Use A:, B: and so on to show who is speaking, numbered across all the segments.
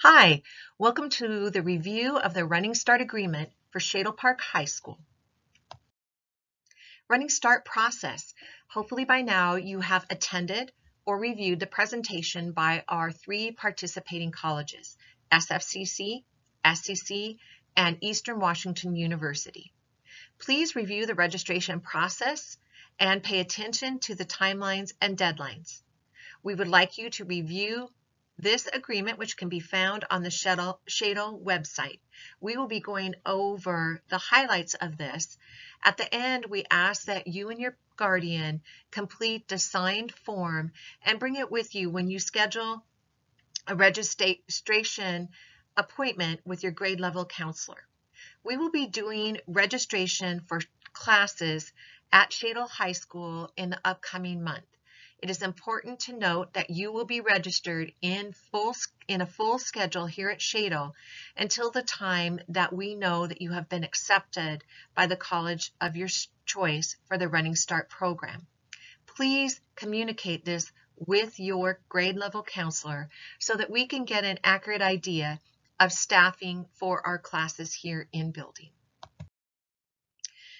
A: Hi, welcome to the review of the Running Start Agreement for Shadle Park High School. Running Start process. Hopefully by now you have attended or reviewed the presentation by our three participating colleges, SFCC, SCC, and Eastern Washington University. Please review the registration process and pay attention to the timelines and deadlines. We would like you to review this agreement, which can be found on the Shadle, website. We will be going over the highlights of this. At the end, we ask that you and your guardian complete the signed form and bring it with you when you schedule a registration appointment with your grade level counselor. We will be doing registration for classes at Shadle High School in the upcoming month. It is important to note that you will be registered in full in a full schedule here at Shadle until the time that we know that you have been accepted by the college of your choice for the Running Start program. Please communicate this with your grade level counselor so that we can get an accurate idea of staffing for our classes here in building.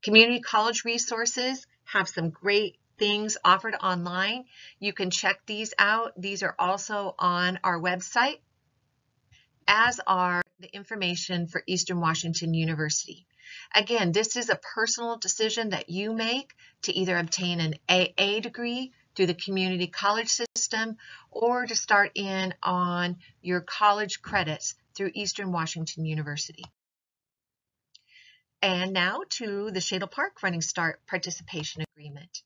A: Community college resources have some great things offered online. You can check these out. These are also on our website, as are the information for Eastern Washington University. Again, this is a personal decision that you make to either obtain an AA degree through the community college system or to start in on your college credits through Eastern Washington University. And now to the Shadle Park Running Start Participation Agreement.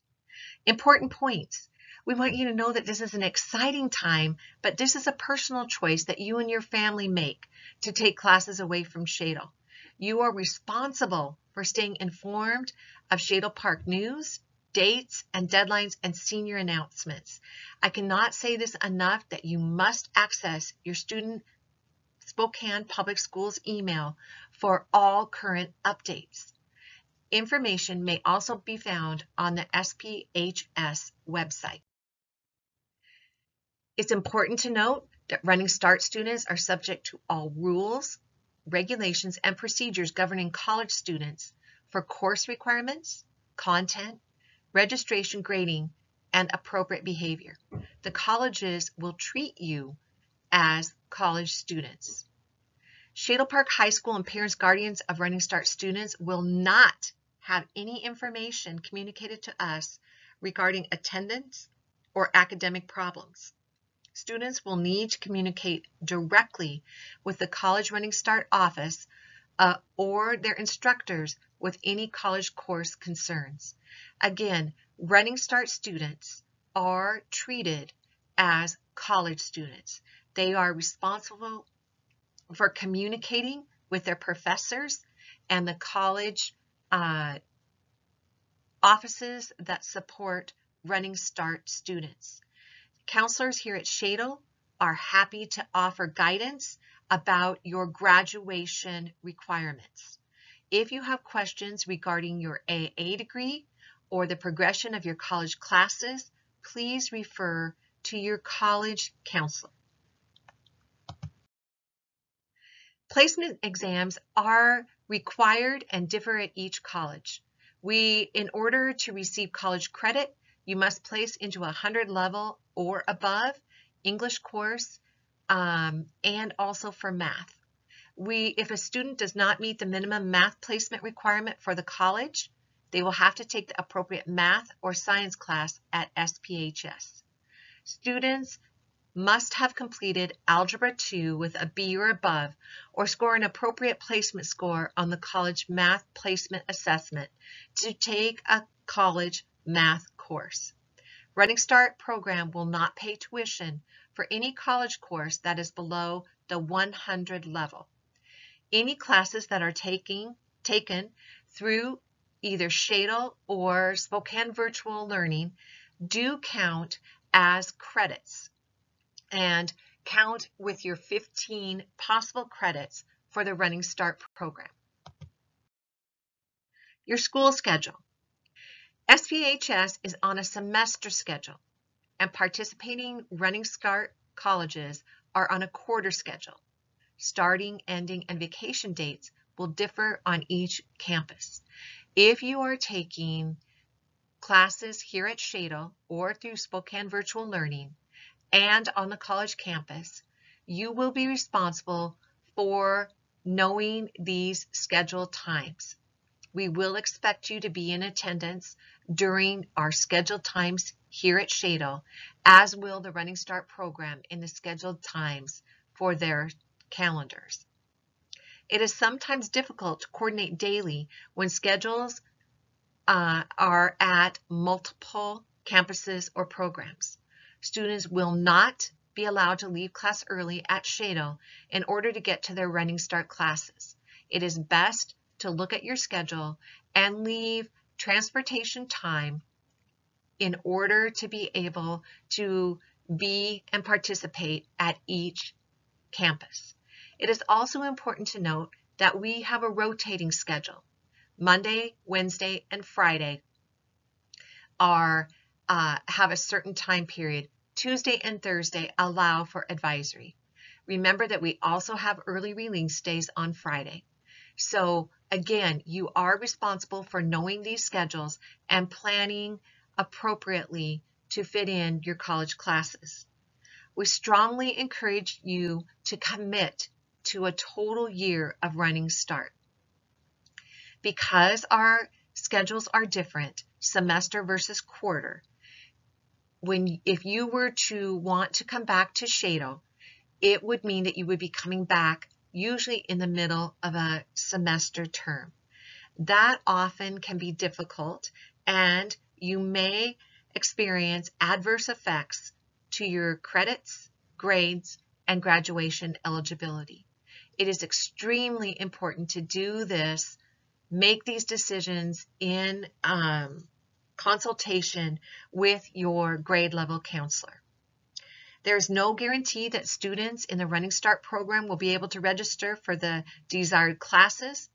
A: Important points. We want you to know that this is an exciting time, but this is a personal choice that you and your family make to take classes away from Shadle. You are responsible for staying informed of Shadle Park news, dates, and deadlines, and senior announcements. I cannot say this enough that you must access your student Spokane Public Schools email for all current updates. Information may also be found on the SPHS website. It's important to note that Running Start students are subject to all rules, regulations, and procedures governing college students for course requirements, content, registration grading, and appropriate behavior. The colleges will treat you as college students. Shadle Park High School and parents, guardians of Running Start students will not have any information communicated to us regarding attendance or academic problems. Students will need to communicate directly with the College Running Start office uh, or their instructors with any college course concerns. Again, Running Start students are treated as college students. They are responsible for communicating with their professors and the college uh, offices that support Running Start students. Counselors here at Shadle are happy to offer guidance about your graduation requirements. If you have questions regarding your AA degree or the progression of your college classes, please refer to your college counselor. Placement exams are required and differ at each college. We, in order to receive college credit, you must place into a 100 level or above English course um, and also for math. We, if a student does not meet the minimum math placement requirement for the college, they will have to take the appropriate math or science class at SPHS. Students must have completed Algebra 2 with a B or above, or score an appropriate placement score on the college math placement assessment to take a college math course. Running Start program will not pay tuition for any college course that is below the 100 level. Any classes that are taking, taken through either Shadle or Spokane Virtual Learning do count as credits and count with your 15 possible credits for the Running Start program. Your school schedule. SPHS is on a semester schedule and participating Running Start colleges are on a quarter schedule. starting, ending, and vacation dates will differ on each campus. If you are taking classes here at Shadle or through Spokane Virtual Learning and on the college campus, you will be responsible for knowing these scheduled times. We will expect you to be in attendance during our scheduled times here at Shadle, as will the Running Start program in the scheduled times for their calendars. It is sometimes difficult to coordinate daily when schedules uh, are at multiple campuses or programs. Students will not be allowed to leave class early at Shadle in order to get to their Running Start classes. It is best to look at your schedule and leave transportation time in order to be able to be and participate at each campus. It is also important to note that we have a rotating schedule. Monday, Wednesday, and Friday are uh, have a certain time period. Tuesday and Thursday allow for advisory. Remember that we also have early release days on Friday. So again, you are responsible for knowing these schedules and planning appropriately to fit in your college classes. We strongly encourage you to commit to a total year of running start. Because our schedules are different, semester versus quarter, when if you were to want to come back to Shadle, it would mean that you would be coming back usually in the middle of a semester term. That often can be difficult and you may experience adverse effects to your credits, grades, and graduation eligibility. It is extremely important to do this, make these decisions in um, consultation with your grade level counselor. There is no guarantee that students in the Running Start program will be able to register for the desired classes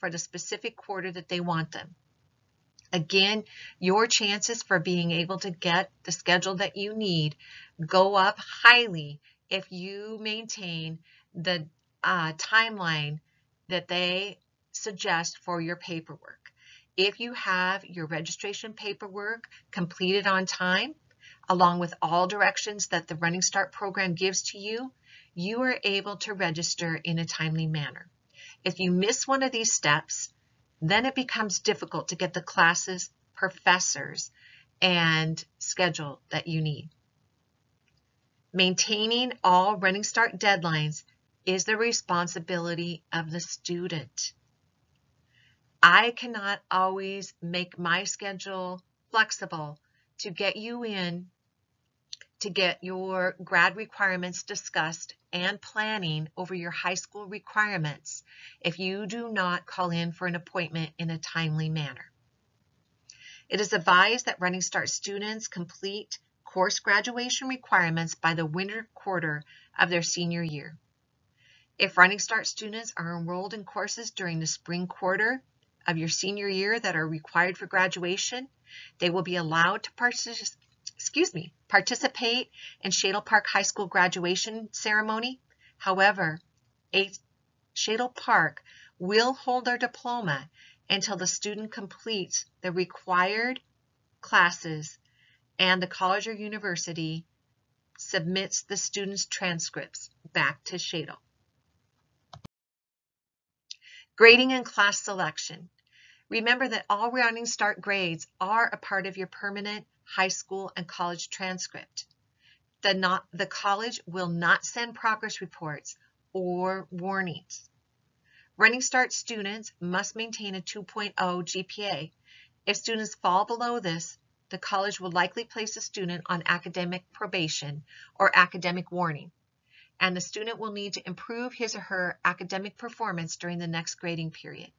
A: for the specific quarter that they want them. Again, your chances for being able to get the schedule that you need go up highly if you maintain the uh, timeline that they suggest for your paperwork. If you have your registration paperwork completed on time, along with all directions that the Running Start program gives to you, you are able to register in a timely manner. If you miss one of these steps, then it becomes difficult to get the classes, professors, and schedule that you need. Maintaining all Running Start deadlines is the responsibility of the student. I cannot always make my schedule flexible to get you in to get your grad requirements discussed and planning over your high school requirements if you do not call in for an appointment in a timely manner. It is advised that Running Start students complete course graduation requirements by the winter quarter of their senior year. If Running Start students are enrolled in courses during the spring quarter of your senior year that are required for graduation, they will be allowed to participate excuse me, participate in Shadle Park High School graduation ceremony. However, Shadle Park will hold their diploma until the student completes the required classes and the college or university submits the student's transcripts back to Shadle. Grading and class selection. Remember that all Running Start grades are a part of your permanent high school, and college transcript. The, not, the college will not send progress reports or warnings. Running Start students must maintain a 2.0 GPA. If students fall below this, the college will likely place a student on academic probation or academic warning, and the student will need to improve his or her academic performance during the next grading period.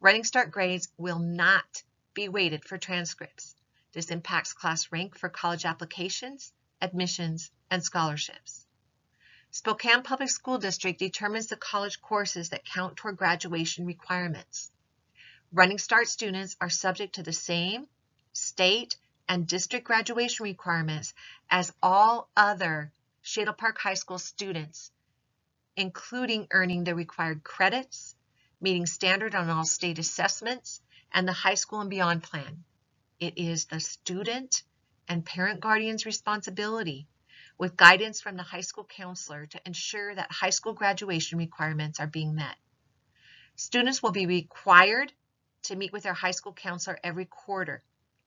A: Running Start grades will not be weighted for transcripts. This impacts class rank for college applications, admissions, and scholarships. Spokane Public School District determines the college courses that count toward graduation requirements. Running Start students are subject to the same state and district graduation requirements as all other Shadle Park High School students including earning the required credits, meeting standard on all state assessments, and the high school and beyond plan. It is the student and parent guardian's responsibility with guidance from the high school counselor to ensure that high school graduation requirements are being met. Students will be required to meet with their high school counselor every quarter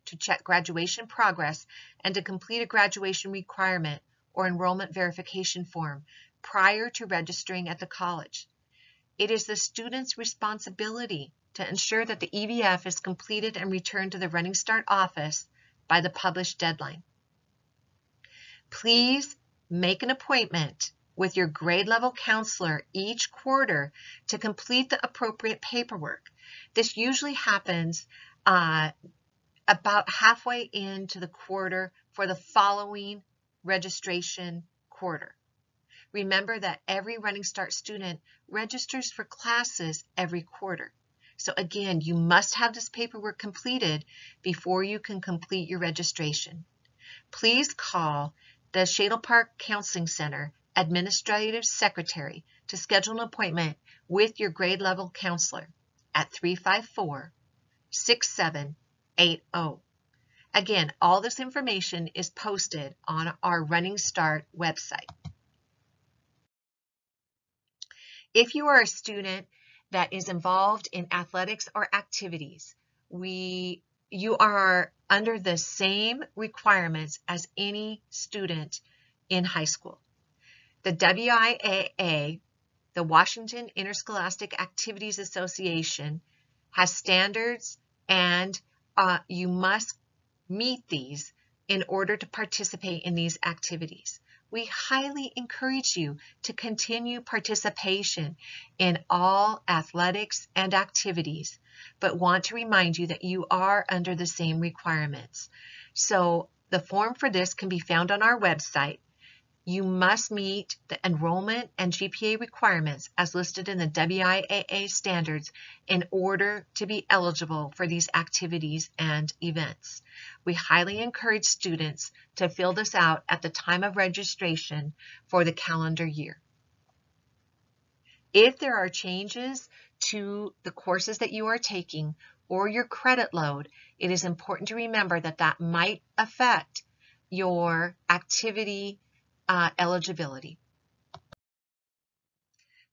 A: to check graduation progress and to complete a graduation requirement or enrollment verification form prior to registering at the college. It is the student's responsibility to ensure that the EVF is completed and returned to the Running Start office by the published deadline. Please make an appointment with your grade level counselor each quarter to complete the appropriate paperwork. This usually happens uh, about halfway into the quarter for the following registration quarter. Remember that every Running Start student registers for classes every quarter. So again, you must have this paperwork completed before you can complete your registration. Please call the Shadle Park Counseling Center Administrative Secretary to schedule an appointment with your grade level counselor at 354 6780. Again, all this information is posted on our Running Start website. If you are a student that is involved in athletics or activities, we you are under the same requirements as any student in high school. The WIAA, the Washington Interscholastic Activities Association, has standards and uh, you must meet these in order to participate in these activities. We highly encourage you to continue participation in all athletics and activities, but want to remind you that you are under the same requirements. So the form for this can be found on our website you must meet the enrollment and GPA requirements as listed in the WIAA standards in order to be eligible for these activities and events. We highly encourage students to fill this out at the time of registration for the calendar year. If there are changes to the courses that you are taking or your credit load, it is important to remember that that might affect your activity uh, eligibility.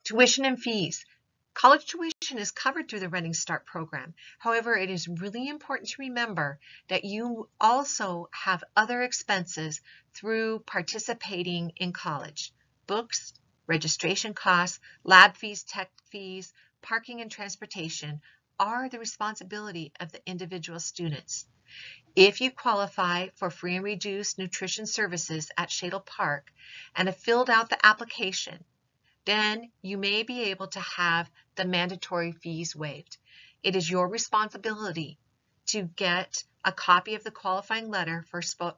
A: Tuition and fees. College tuition is covered through the Running Start program. However, it is really important to remember that you also have other expenses through participating in college. Books, registration costs, lab fees, tech fees, parking and transportation are the responsibility of the individual students. If you qualify for free and reduced nutrition services at Shadle Park and have filled out the application, then you may be able to have the mandatory fees waived. It is your responsibility to get a copy of the qualifying letter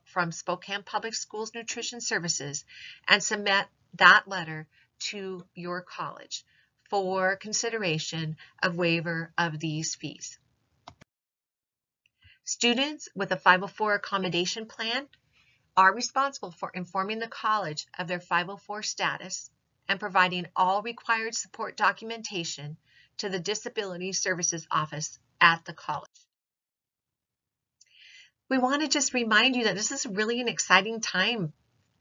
A: from Spokane Public Schools Nutrition Services and submit that letter to your college for consideration of waiver of these fees. Students with a 504 accommodation plan are responsible for informing the college of their 504 status and providing all required support documentation to the Disability Services Office at the college. We want to just remind you that this is really an exciting time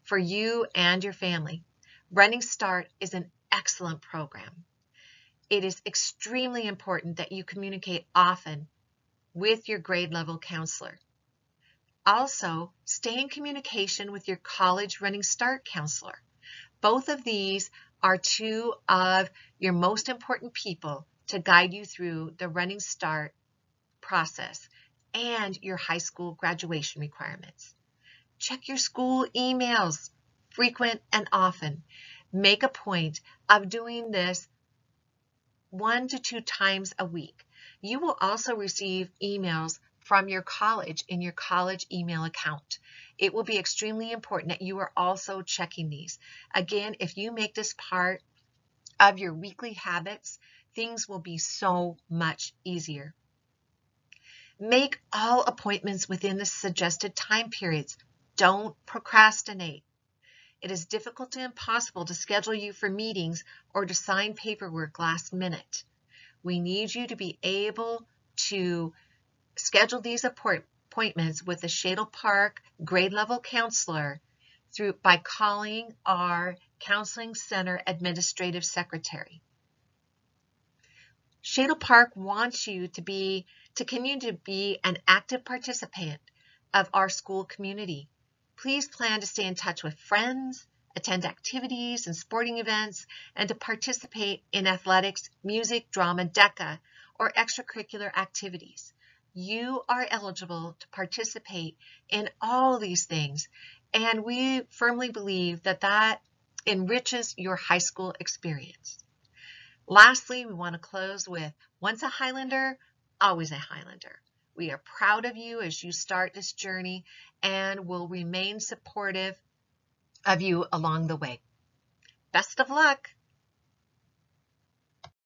A: for you and your family. Running Start is an excellent program. It is extremely important that you communicate often with your grade level counselor. Also, stay in communication with your college running start counselor. Both of these are two of your most important people to guide you through the running start process and your high school graduation requirements. Check your school emails frequent and often. Make a point of doing this one to two times a week. You will also receive emails from your college in your college email account. It will be extremely important that you are also checking these. Again, if you make this part of your weekly habits, things will be so much easier. Make all appointments within the suggested time periods. Don't procrastinate. It is difficult to impossible to schedule you for meetings or to sign paperwork last minute. We need you to be able to schedule these appointments with the Shadle Park grade level counselor through by calling our Counseling Center Administrative Secretary. Shadle Park wants you to be to continue to be an active participant of our school community. Please plan to stay in touch with friends, attend activities and sporting events, and to participate in athletics, music, drama, DECA, or extracurricular activities. You are eligible to participate in all these things, and we firmly believe that that enriches your high school experience. Lastly, we want to close with once a Highlander, always a Highlander. We are proud of you as you start this journey and will remain supportive of you along the way. Best of luck!